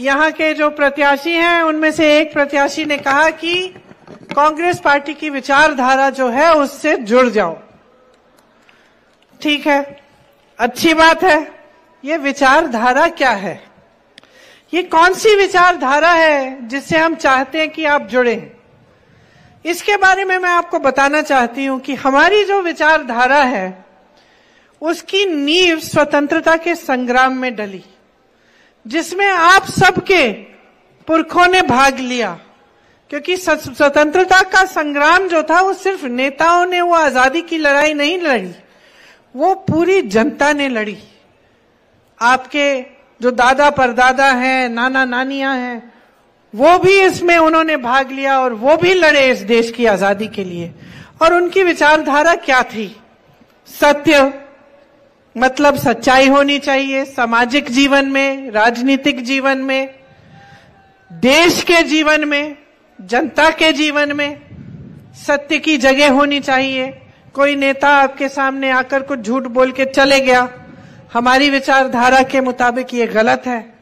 यहाँ के जो प्रत्याशी हैं, उनमें से एक प्रत्याशी ने कहा कि कांग्रेस पार्टी की विचारधारा जो है, उससे जुड़ जाओ। ठीक है? अच्छी बात है। ये विचारधारा क्या है? ये कौन सी विचारधारा है जिससे हम चाहते हैं कि आप जुड़े? इसके बारे में मैं आपको बताना चाहती हूँ कि हमारी जो विचारधारा है, उसकी नींव स्वतंत्रता के संग्राम में डली। जिसमें आप सबके पुरखों ने भाग लिया। क्योंकि स्वतंत्रता का संग्राम जो था, वो सिर्फ़ नेताओं ने, वो आज़ादी की लड़ाई नहीं लड़ी, वो पूरी जनता ने लड़ी। आपके जो दादा परदादा हैं, नाना नानियाँ हैं, वो भी इसमें उन्होंने भाग लिया और वो भी लड़े इस देश की आज़ादी के लिए। और उनकी विचारधारा क्या थी? सत्य मतलब सच्चाई होनी चाहिए सामाजिक जीवन में राजनीतिक जीवन में देश के जीवन में जनता के जीवन में सत्य की जगह होनी चाहिए। कोई नेता आपके सामने आकर कुछ झूठ बोल के चले गया हमारी विचारधारा के मुताबिक ये गलत है।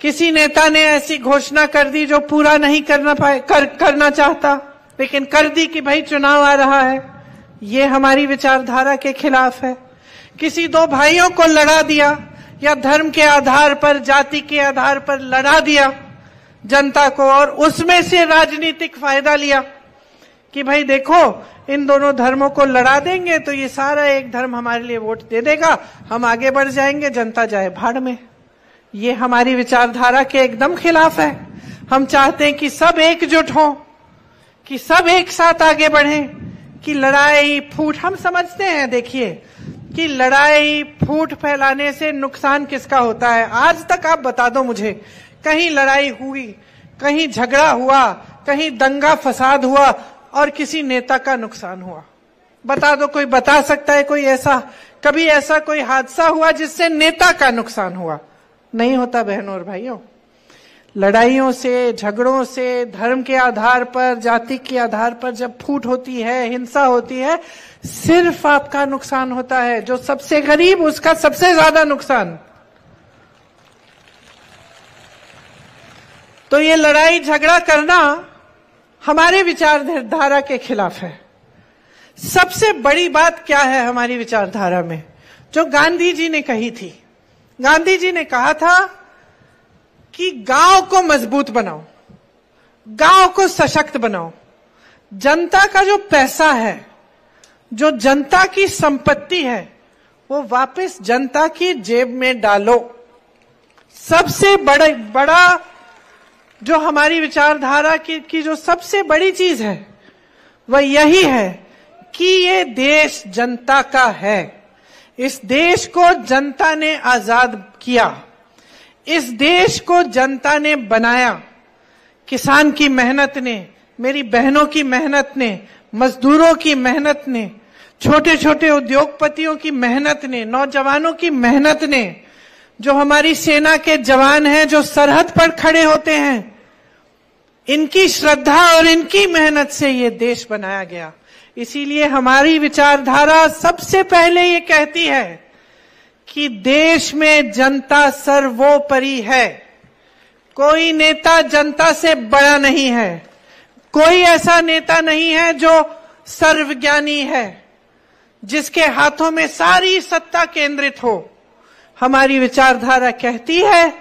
किसी नेता ने ऐसी घोषणा कर दी जो पूरा नहीं करना पाए कर, करना चाहता लेकिन कर दी कि भाई चुनाव आ रहा है। ये हमारी विचारधारा के खिलाफ है। किसी दो भाइयों को लड़ा दिया या धर्म के आधार पर, जाति के आधार पर लड़ा दिया, जनता को और उसमें से राजनीतिक फ़ायदा लिया कि भाई देखो, इन दोनों धर्मों को लड़ा देंगे तो ये सारा एक धर्म हमारे लिए वोट दे देगा। हम आगे बढ़ जाएँगे, जनता जाए भाड़ में। ये हमारी विचारधारा के एकदम खिलाफ है। हम चाहते हैं कि सब एकजुट हो, कि सब एक साथ आगे बढ़े, कि लड़ाई, फूट, हम समझते हैं, देखिए कि लड़ाई, फूट फैलाने से नुकसान किसका होता है? आज तक आप बता दो मुझे। कहीं लड़ाई हुई, कहीं झगड़ा हुआ, कहीं दंगा फसाद हुआ और किसी नेता का नुकसान हुआ। बता दो, कोई बता सकता है कोई ऐसा? कभी ऐसा कोई हादसा हुआ जिससे नेता का नुकसान हुआ? नहीं होता बहनों और भाइयों। लड़ाइयों से, झगड़ों से, धर्म के आधार पर, जाति के आधार पर जब फूट होती है, हिंसा होती है, सिर्फ़ आपका नुकसान होता है। जो सबसे गरीब, उसका सबसे ज़्यादा नुकसान। तो ये लड़ाई, झगड़ा करना हमारे विचारधारा के खिलाफ है। सबसे बड़ी बात क्या है हमारी विचारधारा में? जो गांधी जी ने कही थी। गांधी जी ने कहा था कि गाँव को मज़बूत बनाओ गाँव को सशक्त बनाओ। जनता का जो पैसा है जो जनता की संपत्ति है वो वापस जनता की जेब में डालो। सबसे बड़ा बड़ा जो हमारी विचारधारा की, की जो सबसे बड़ी चीज़ है वह यही है कि ये देश जनता का है। इस देश को जनता ने आज़ाद किया। इस देश को जनता ने बनाया, किसान की मेहनत ने, मेरी बहनों की मेहनत ने, मजदूरों की मेहनत ने छोटे छोटे उद्योगपतियों की मेहनत ने, नौजवानों की मेहनत ने, जो हमारी सेना के जवान हैं, जो सरहद पर खड़े होते हैं, इनकी श्रद्धा और इनकी मेहनत से ये देश बनाया गया। इसीलिए हमारी विचारधारा सबसे पहले ये कहती है कि देश में जनता सर्वोपरि है। कोई नेता जनता से बड़ा नहीं है। कोई ऐसा नेता नहीं है जो सर्वज्ञानी है, जिसके हाथों में सारी सत्ता केंद्रित हो। हमारी विचारधारा कहती है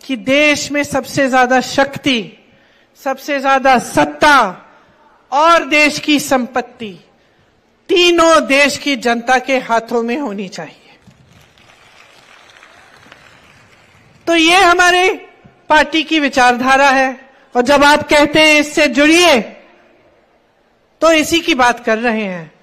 कि देश में सबसे ज़्यादा शक्ति, सबसे ज़्यादा सत्ता और देश की संपत्ति तीनों देश की जनता के हाथों में होनी चाहिए। तो ये हमारे पार्टी की विचारधारा है। और जब आप कहते हैं इससे जुड़िए तो इसी की बात कर रहे हैं।